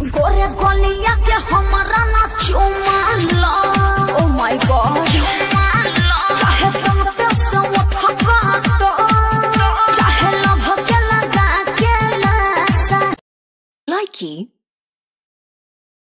गोरे गोलिया के हमारा ना चुमा लो। ओ माय गॉड चाहे पंक्ति तो से उठा काटो चाहे लभ के लगा के लासा Likey